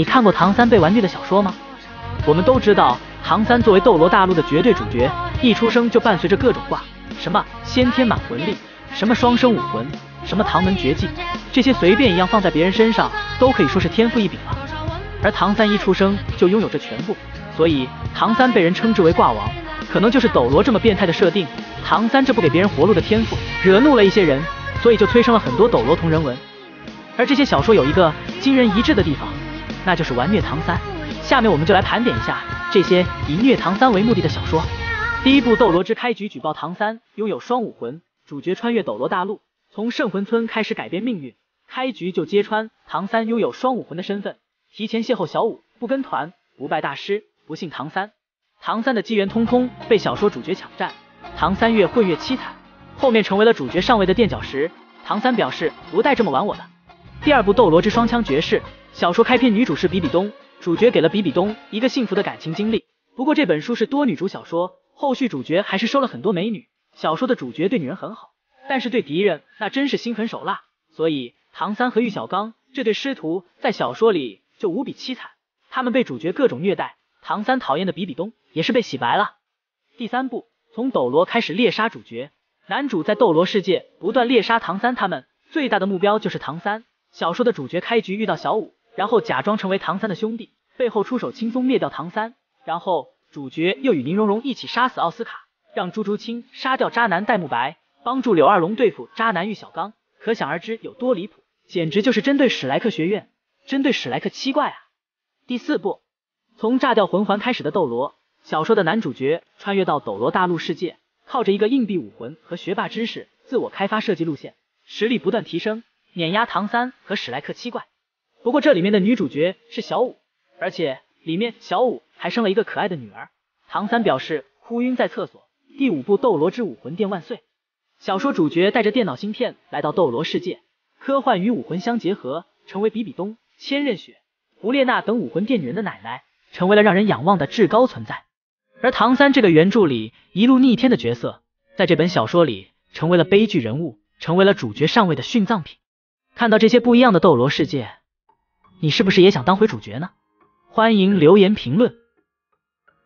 你看过唐三被玩虐的小说吗？我们都知道，唐三作为斗罗大陆的绝对主角，一出生就伴随着各种挂，什么先天满魂力，什么双生武魂，什么唐门绝技，这些随便一样放在别人身上，都可以说是天赋异禀了。而唐三一出生就拥有这全部，所以唐三被人称之为挂王，可能就是斗罗这么变态的设定。唐三这不给别人活路的天赋，惹怒了一些人，所以就催生了很多斗罗同人文。而这些小说有一个惊人一致的地方，那就是玩虐唐三。下面我们就来盘点一下这些以虐唐三为目的的小说。第一部《斗罗之开局》举报唐三拥有双武魂，主角穿越斗罗大陆，从圣魂村开始改变命运。开局就揭穿唐三拥有双武魂的身份，提前邂逅小舞，不跟团，不拜大师，不信唐三。唐三的机缘通通被小说主角抢占，唐三越混越凄惨，后面成为了主角上位的垫脚石。唐三表示不带这么玩我的。第二部《斗罗之双枪绝世》小说开篇，女主是比比东，主角给了比比东一个幸福的感情经历。不过这本书是多女主小说，后续主角还是收了很多美女。小说的主角对女人很好，但是对敌人那真是心狠手辣。所以唐三和玉小刚这对师徒在小说里就无比凄惨，他们被主角各种虐待。唐三讨厌的比比东也是被洗白了。第三部从斗罗开始猎杀主角，男主在斗罗世界不断猎杀唐三，他们最大的目标就是唐三。小说的主角开局遇到小舞，然后假装成为唐三的兄弟，背后出手轻松灭掉唐三，然后主角又与宁荣荣一起杀死奥斯卡，让朱竹清杀掉渣男戴沐白，帮助柳二龙对付渣男玉小刚，可想而知有多离谱，简直就是针对史莱克学院，针对史莱克七怪啊！第四部从炸掉魂环开始的斗罗小说的男主角穿越到斗罗大陆世界，靠着一个硬币武魂和学霸知识，自我开发设计路线，实力不断提升。碾压唐三和史莱克七怪，不过这里面的女主角是小舞，而且里面小舞还生了一个可爱的女儿。唐三表示哭晕在厕所。第五部《斗罗之武魂殿万岁》小说主角带着电脑芯片来到斗罗世界，科幻与武魂相结合，成为比比东、千仞雪、胡列娜等武魂殿女人的奶奶，成为了让人仰望的至高存在。而唐三这个原著里一路逆天的角色，在这本小说里成为了悲剧人物，成为了主角上位的殉葬品。看到这些不一样的斗罗世界，你是不是也想当回主角呢？欢迎留言评论。